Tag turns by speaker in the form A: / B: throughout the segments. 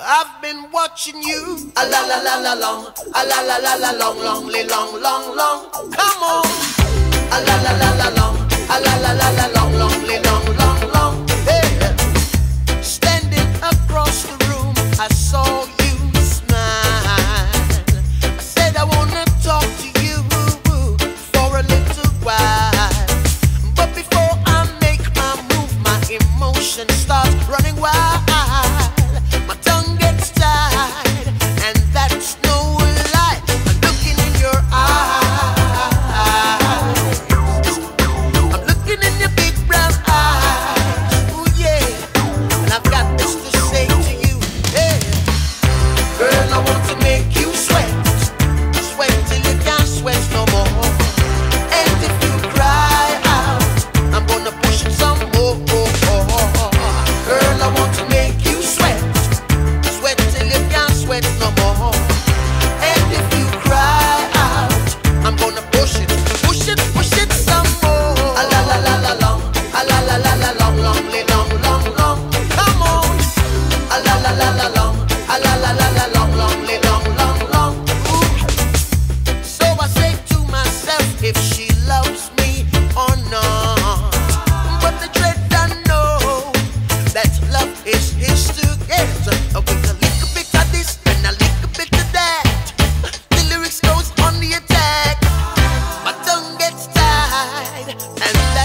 A: I've been watching you. A la la la la long, a la la la la long, long, long, long, long. Come on.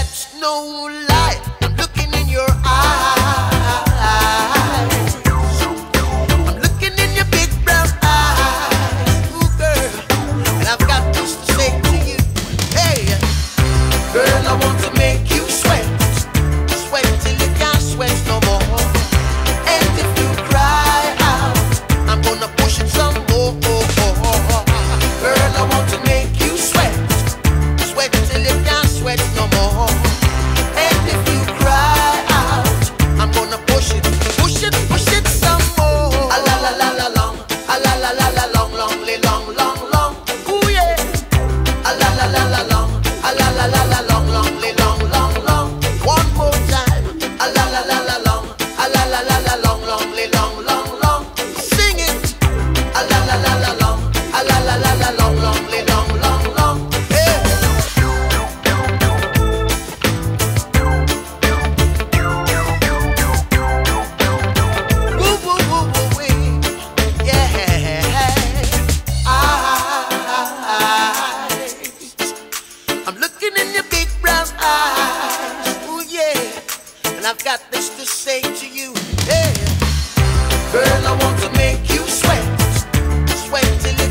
A: that's no lie. I'm looking in your eyes. a long, long, long, long. got this to say to you. Yeah. Girl, I want to make you sweat. Sweat till